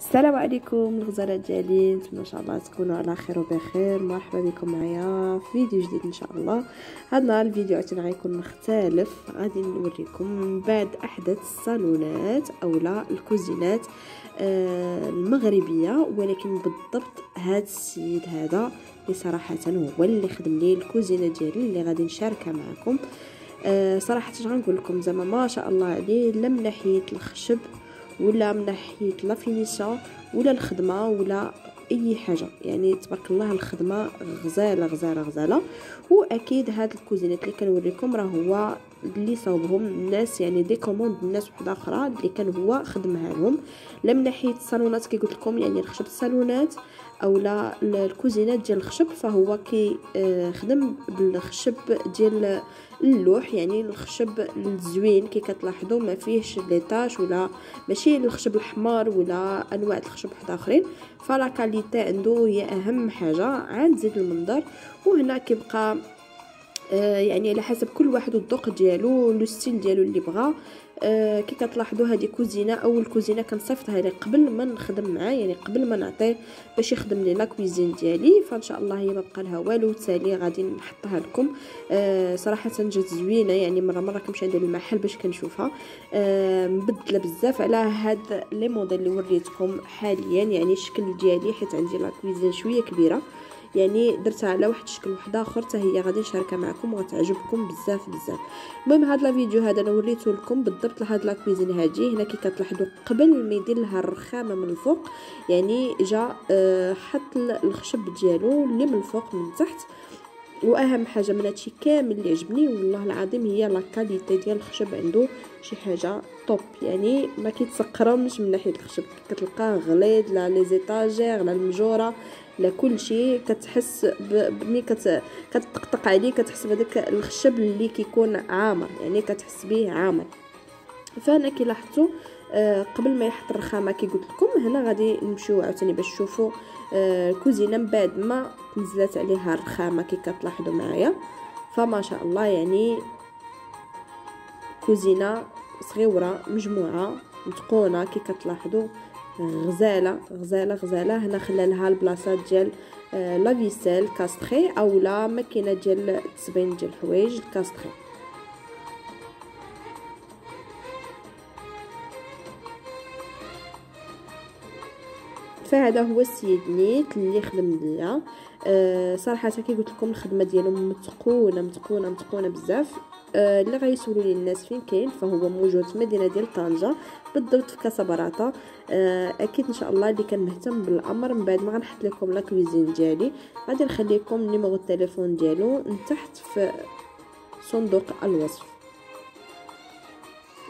السلام عليكم الغزالات ديالي نتمنى إن شاء الله تكونوا على خير وبخير. مرحبا بكم معايا في فيديو جديد إن شاء الله. هذا النهار الفيديو عاوتاني غيكون مختلف. غادي نوريكم من بعد أحدث الصالونات اولا الكوزينات آه المغربية. ولكن بالضبط هذا السيد هذا اللي صراحة هو اللي خدم لي الكوزينة ديالي اللي غادي نشاركها معكم آه صراحة غنقول لكم زعما ما شاء الله عليه لا من ناحيه الخشب ولا من ناحية لا ولا الخدمة ولا أي حاجة. يعني تبارك الله الخدمة غزالة غزالة غزالة. وأكيد هاد الكوزينات اللي كنوريكم راه هو اللي صوبهم الناس يعني des commandes الناس وحده أخرى اللي كان هو خدمها لهم لا من ناحية الصالونات كي قلت لكم يعني الخشب الصالونات اولا الكوزينات ديال الخشب فهو كي آه، خدم بالخشب ديال اللوح يعني الخشب الزوين كي كتلاحظوا ما فيهش ليطاج ولا ماشي الخشب الحمار ولا أنواع الخشب واحد آخرين. ف la qualité عنده هي أهم حاجة عاد زيد المنظر. وهنا كيبقى آه يعني على حسب كل واحد الذوق ديالو le style ديالو اللي بغا. آه كي كتلاحظوا هذه كوزينة أول كوزينة كنصيفطها ليه قبل ما نخدم معاه يعني قبل ما نعطيه باش يخدم لي la cuisine ديالي. فإن شاء الله هي ما بقى لها والو تالي غادي نحطها لكم. آه صراحة جات زوينة يعني مرة مرة كنمشي عند المحل باش كنشوفها. آه مبدلة بزاف على هاد les modèles اللي وريتكم حاليا يعني الشكل ديالي حيت عندي la cuisine شوية كبيرة. يعني درتها على واحد الشكل واحد آخر حتى هي غادي نشاركها معكم وغتعجبكم بزاف بزاف. المهم هذا الفيديو هذا أنا وريته لكم بالضبط لهاد la cuisine هادي هنا كي كتلاحظوا قبل ما يدير لها الرخامة من الفوق يعني جا آه حط الخشب ديالو اللي من الفوق من تحت. وأهم حاجة من هادشي كامل اللي عجبني والله العظيم هي la qualité ديال الخشب عنده شي حاجة طوب يعني ما كيتسقرمش من ناحية الخشب كتلقاه غليظ لا لي زيتاجير لا المجورة. لا كل شيء كتحس ملي كت كتطقطق عليه كتحس بهذاك الخشب اللي كيكون عامر يعني كتحس به عامر. فأنا كي لاحظتوا آه قبل ما يحط الرخامة كي قلت لكم هنا غادي نمشيو عاوتاني باش تشوفوا آه الكوزينه من بعد ما نزلت عليها الرخامة كي كتلاحظوا معايا. فما شاء الله يعني كوزينة صغيرة مجموعة متقونة كي كتلاحظوا غزالة غزالة غزالة. هنا خلى لها البلاصة ديال آه لا فيسيل كاستخي اولا ماكينة ديال التسبين ديال الحوايج الكاستخي فهذا هو السيد نيت اللي خدم ليا. أه صراحة كي قلت لكم الخدمة ديالو متقونة متقونة متقونة بزاف. أه اللي غيسولوا لي الناس فين كاين فهو موجود في مدينة ديال طنجة بالضبط في كاسابراتا أه أكيد إن شاء الله اللي كان مهتم بالأمر من بعد ما غنحط لكم la cuisine ديالي غادي نخلي لكم numéro التليفون ديالو تحت في صندوق الوصف.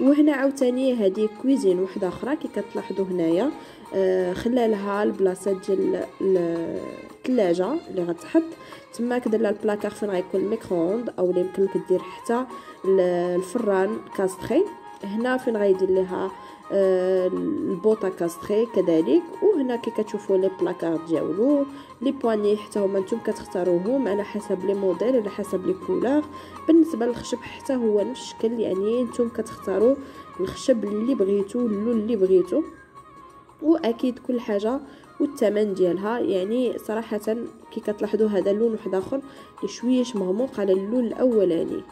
وهنا عاوتاني هذه cuisine وحدة أخرى كي كتلاحظوا هنايا. آه خلى لها البلاصة ديال الثلاجة اللي غتحط. تما كدير لها البلاكار فين غيكون ال micro-ondes أو اللي يمكن لك دير حتى الفران encastré هنا فين غيدير لها آه البوطة encastré كذلك. وهنا كي كتشوفوا les placards ديالو les poignées حتى هما نتوما كتختاروهم على حسب les modèles على حسب les couleurs. بالنسبة للخشب حتى هو نفس الشكل يعني نتوما كتختاروا الخشب اللي بغيتو اللون اللي بغيتو. وأكيد كل حاجة والثمن ديالها. يعني صراحة كي كتلاحظوا هذا اللون واحد آخر شوية مغموق على اللون الأولاني.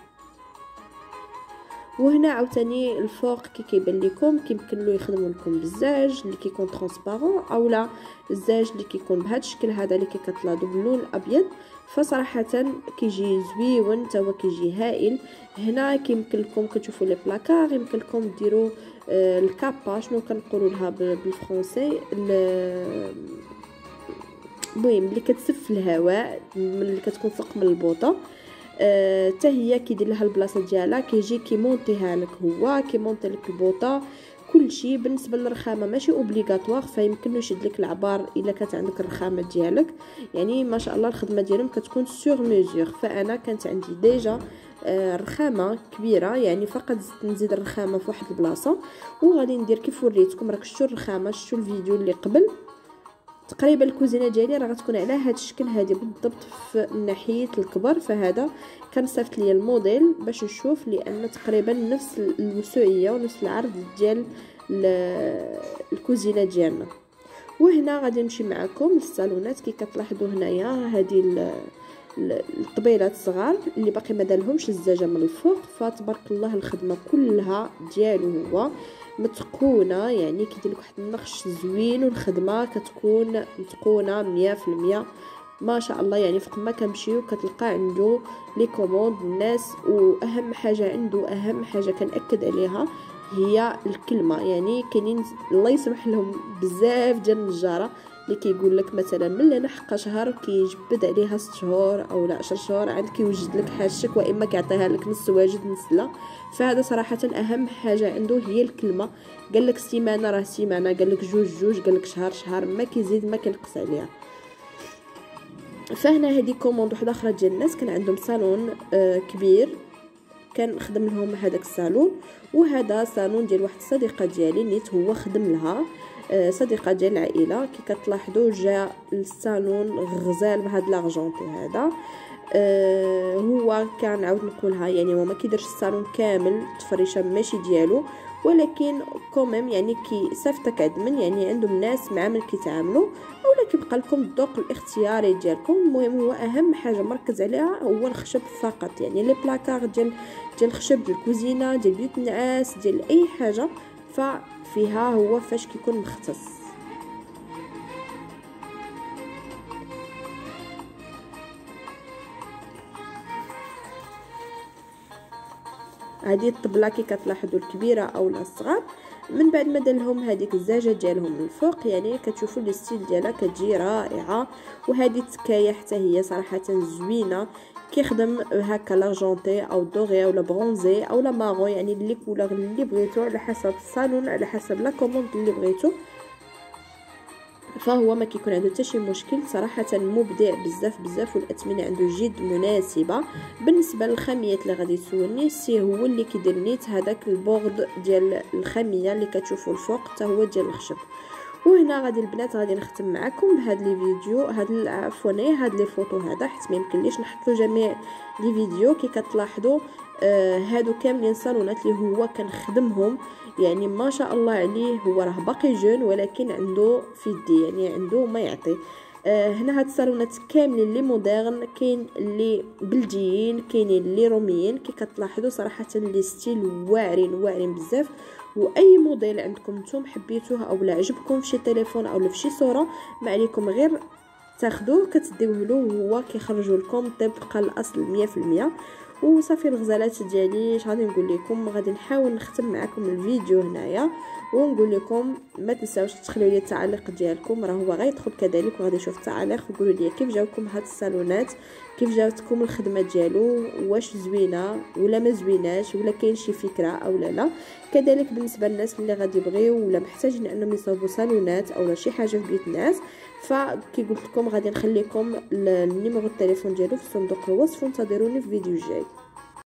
وهنا عاوتاني الفوق كي كيبان لكم كيمكن له يخدموا لكم بالزاج اللي كيكون transparent أولا الزاج اللي كيكون بهذا الشكل هذا اللي كي كتلاحظوا باللون الأبيض. فصراحة كيجي زويون حتى هو كيجي هائل. هنا كيمكن لكم كتشوفوا les placards يمكن لكم ديروا آه الكابا شنو كنقولوا لها بالفرنسي المهم اللي كتسرط الهواء ملي كتكون فوق من البوطة. حتى آه هي كيدير لها البلاصة ديالها كيجي كي مونطيها لك هو كيمونطي لك البوطة. كلشي بالنسبة للرخامة ماشي obligatoire فيمكن يشد لك العبار إلا كانت عندك الرخامة ديالك. يعني ما شاء الله الخدمة ديالهم كتكون sur mesure فأنا كانت عندي déjà آه رخامة كبيرة يعني فقط نزيد الرخامة في واحد البلاصة. وغادي ندير كيف وريتكم راك شفتوا الرخامة شفتوا الفيديو اللي قبل. تقريبا الكوزينة ديالي راه غتكون على هذا الشكل هذه بالضبط في ناحيه الكبر فهذا كان صيفط لي الموديل باش نشوف لأن تقريبا نفس الوسوعيه ونفس العرض ديال الكوزينة ديالنا. وهنا غادي نمشي معكم للصالونات كي كتلاحظوا هنايا هذه الطبيلات الصغار اللي باقي ما دارلهمش الزجاجه من الفوق فتبارك الله الخدمة كلها ديالو هو. متقونة يعني كيدير لك واحد النقش زوين والخدمة كتكون متقونة مية في المية. ما شاء الله يعني فوق ما كنمشيو كتلقى عنده لي كوموند الناس وأهم حاجة عنده أهم حاجة كنأكد عليها هي الكلمة. يعني كاينين الله يسمح لهم بزاف ديال النجارة. اللي كيقول لك مثلا من لنا شهر كيجبد عليها 6 شهور أو لا 10 شهور عاد كيوجد لك حاجتك وإما كيعطيها لك نص واجد نص لا. فهذا صراحة أهم حاجة عنده هي الكلمة. قال لك سيمانة راه سيمانة قال لك جوج جوج قال لك شهر شهر ما كيزيد ما كينقص عليها. فهنا هذه commande وحدة أخرى ديال الناس كان عندهم صالون آه كبير. كان خدم لهم هذاك الصالون. وهذا صالون ديال واحد الصديقة ديالي نيت هو خدم لها. صديقة ديال العائلة كي كتلاحظوا جا الصالون غزال بهاد l'argenté هذا. آه هو كان عاود نقولها يعني هو ما كيديرش الصالون كامل التفريشه ماشي ديالو ولكن quand même يعني كي صيفطك عدمن يعني عندهم ناس مع من كيتعاملوا أولا كيبقى لكم الذوق الاختياري ديالكم المهم هو أهم حاجة مركز عليها هو الخشب فقط يعني les placards ديال ديال الخشب ديال الكوزينه ديال بيوت النعاس ديال أي حاجة. ففيها هو فاش كيكون مختص. هذه الطبلة كي كتلاحظوا الكبيرة أو الصغار من بعد ما دار لهم هذيك الزاجه ديالهم من الفوق يعني كتشوفوا les styles ديالها كتجي رائعة وهذه التكايه حتى هي صراحة زوينة. كيخدم هكا l'argenté أو doré أو bronzé أو marron يعني اللي couleurs اللي بغيتو على حسب الصالون على حسب la commande اللي بغيتو. فهو ما كيكون عنده حتى شي مشكل صراحة مبدع بزاف بزاف والأثمنة عنده جد مناسبة. بالنسبة للخاميات اللي غادي تسولني سي هو اللي كيدير نيت هذاك ال bord ديال الخامية اللي كتشوفوا الفوق حتى هو ديال الخشب. وهنا غادي البنات غادي نختم معكم بهذا les vidéos هاد عفوا هاد les photos هذا حيت ما يمكنليش نحط جميع les vidéos. كي كتلاحظوا آه هادو كاملين صالونات اللي هو كنخدمهم. يعني ما شاء الله عليه هو راه باقي jeune ولكن عنده في يديه يعني عنده ما يعطي. آه هنا هاد الصالونات كاملين لي moderne كاين اللي بلديين كاينين اللي روميين. كي كتلاحظوا صراحة les styles واعرين واعرين بزاف. واي موديل عندكم نتوما حبيتوه أو لا عجبكم في شي تليفون أو في شي صورة ما عليكم غير تاخذوه كتديوه له وهو كيخرجوا لكم طبقا الأصل 100% وصافي الغزالات ديالي اش غادي نقول لكم؟ غادي نحاول نختم معكم الفيديو هنايا ونقول لكم ما تنساوش تخليو لي التعليق ديالكم راه هو غيدخل كذلك وغادي يشوف التعاليق وقولوا لي كيف جاوكم هاد الصالونات. كيف جاوتكم الخدمة ديالو؟ واش زوينة ولا ما زويناش؟ ولا كاين شي فكرة أو لا لا؟ كذلك بالنسبة للناس اللي غادي يبغيو ولا محتاجين انهم يصاوبوا صالونات أو شي حاجة في بيت الناس فكي قلت لكم غادي نخليكم ال numéro التليفون ديالو في صندوق الوصف وانتظروني في فيديو جاي.